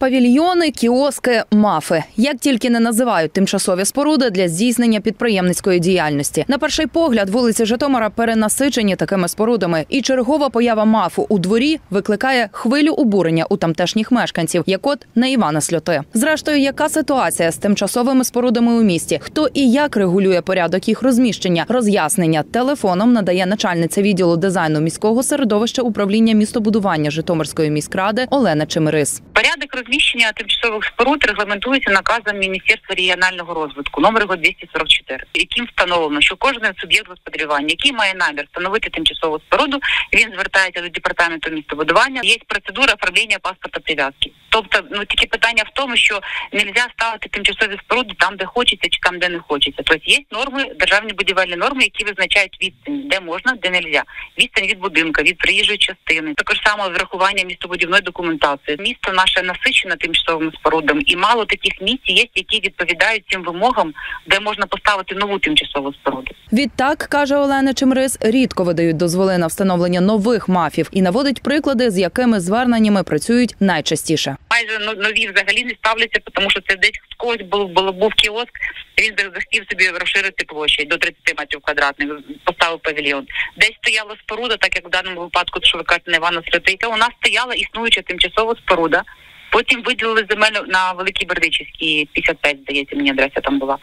Павільйони, кіоски, мафи. Як тільки не називають тимчасові споруди для здійснення підприємницької діяльності. На перший погляд, вулиці Житомира перенасичені такими спорудами, і чергова поява мафу у дворі викликає хвилю обурення у тамтешніх мешканців, як от на Івана Сльоти. Зрештою, яка ситуація з тимчасовими спорудами у місті? Хто і як регулює порядок їх розміщення? Роз'яснення телефоном надає начальниця відділу дизайну міського середовища управління містобудування Житомирської міськради Олена Чемирис. Порядок розміщення тимчасових споруд регламентується наказом Міністерства регіонального розвитку номер його 244, яким встановлено, що кожен суб'єкт господарювання, який має намір встановити тимчасову споруду, він звертається до департаменту містобудування. Є процедура оформлення паспорта прив'язки. Тобто, ну тільки питання в тому, що не можна ставити тимчасові споруди там, де хочеться, чи там, де не хочеться. Тобто є норми, державні будівельні норми, які визначають відстань, де можна, де не можна. Відстань від будинка, від приїжджої частини. Також само врахування містобудівної документації. Місто наше насичене тимчасовими спорудами, і мало таких місць є, які відповідають цим вимогам, де можна поставити нову тимчасову споруду. Відтак каже Олена Чемрис, рідко видають дозволи на встановлення нових мафів і наводить приклади, з якими зверненнями працюють найчастіше. Майже ну, нові взагалі не ставляться, тому що це десь в когось був, був, був кіоск. Він захотів собі розширити площі до 30 метрів квадратних, поставив павільйон. Десь стояла споруда, так як в даному випадку, що ви кажете, на Івана Святийка, у нас стояла існуюча тимчасова споруда. Потім виділили земель на Великій Бердичівській, 55, здається, мені адреса там була.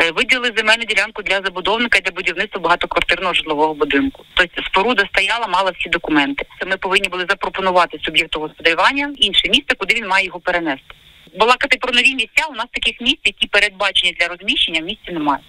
Е, Виділили земельну ділянку для забудовника для будівництва багатоквартирного житлового будинку. Тобто споруда стояла, мала всі документи. Це ми повинні були запропонувати суб'єкту господарювання інше місце, куди він має його перенести. Балакати про нові місця. У нас таких місць, які передбачені для розміщення, в місті немає.